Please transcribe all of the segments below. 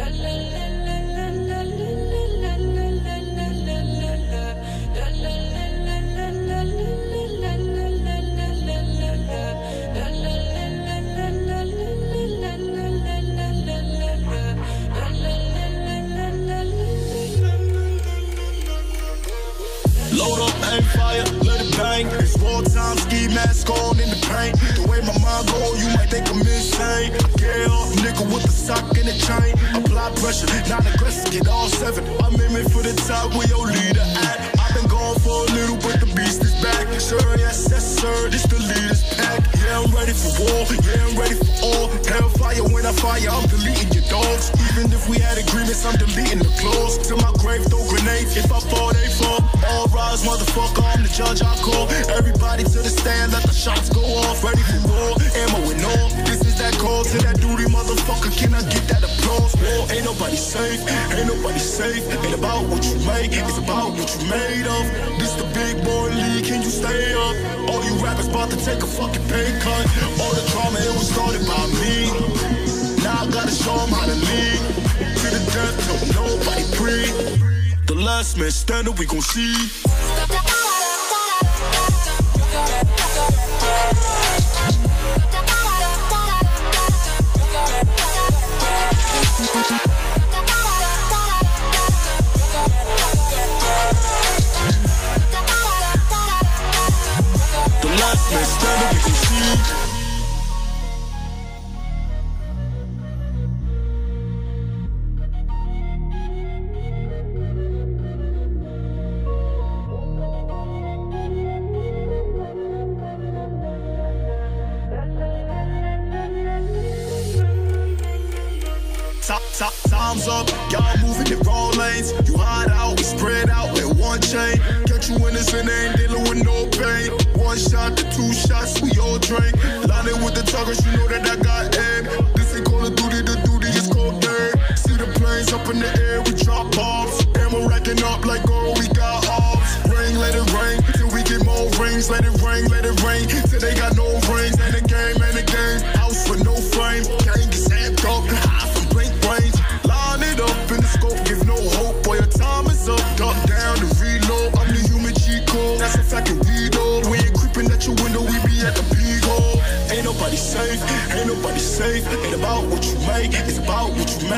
Dale. Pressure, not aggressive, get all seven. I'm aiming for the top where your leader at. I've been gone for a little, but the beast is back. Sir, yes, yes, sir, this the leader's pack. Yeah, I'm ready for war, yeah, I'm ready for all. Hellfire when I fire, I'm deleting your dogs. Even if we had agreements, I'm deleting the clause. To my grave, throw grenades. If I fall, they fall. All rise, motherfucker, I'm the judge I call. Everybody to the stand, let the shots go off. Ready for war, ammo and all. This is that call to that duty, motherfucker. Can nobody safe, ain't nobody safe. Ain't about what you make, it's about what you made of. This the big boy league, can you stay up? All you rappers about to take a fucking pay cut. All the drama, it was started by me. Now I gotta show 'em how to lead. To the death, till nobody breathe. The last man standing, we gon' see. Time's up, y'all moving in wrong lanes. You hide out, we spread out with one chain. Catch you in this and ain't dealing with no pain. One shot to two shots, we all drink. Lining with the talkers, you know that I got aim. This ain't Call of Duty, the duty is called game. See the planes up in the air, we drop bombs. Ammo racking up like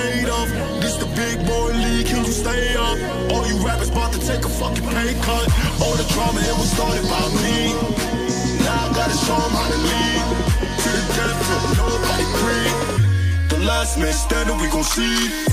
about what you made of. This the big boy league, can you stay up? All you rappers about to take a fucking pay cut. All the drama, it was started by me. Now I gotta show 'em how to lead. To the death, nobody breathe. The last man standing, we gon' see.